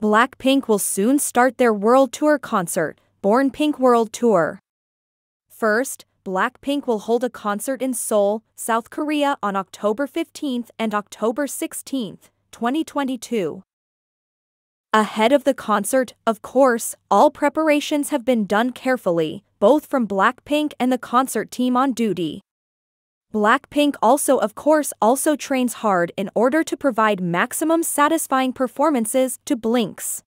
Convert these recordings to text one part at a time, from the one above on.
Blackpink will soon start their world tour concert, Born Pink World Tour. First, Blackpink will hold a concert in Seoul, South Korea on October 15th and October 16th, 2022. Ahead of the concert, of course, all preparations have been done carefully, both from Blackpink and the concert team on duty. Blackpink also of course also trains hard in order to provide maximum satisfying performances to Blinks.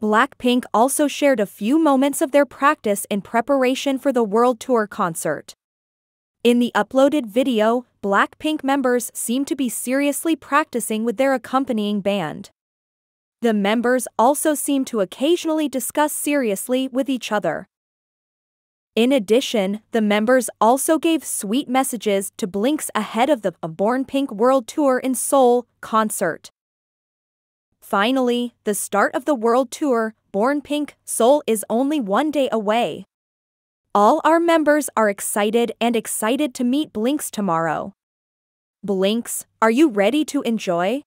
Blackpink also shared a few moments of their practice in preparation for the World Tour concert. In the uploaded video, Blackpink members seem to be seriously practicing with their accompanying band. The members also seem to occasionally discuss seriously with each other. In addition, the members also gave sweet messages to Blinks ahead of the Born Pink World Tour in Seoul concert. Finally, the start of the world tour, Born Pink, Seoul is only one day away. All our members are excited and excited to meet Blinks tomorrow. Blinks, are you ready to enjoy?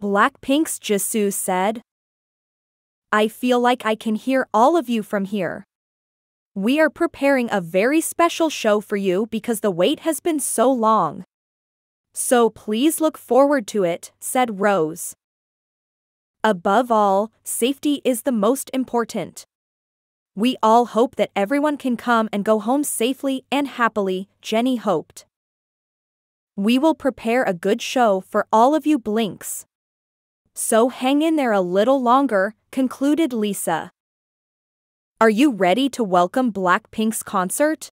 Blackpink's Jisoo said. I feel like I can hear all of you from here. We are preparing a very special show for you because the wait has been so long. So please look forward to it, said Rose. Above all, safety is the most important. We all hope that everyone can come and go home safely and happily, Jennie hoped. We will prepare a good show for all of you blinks. So hang in there a little longer, concluded Lisa. Are you ready to welcome Blackpink's concert?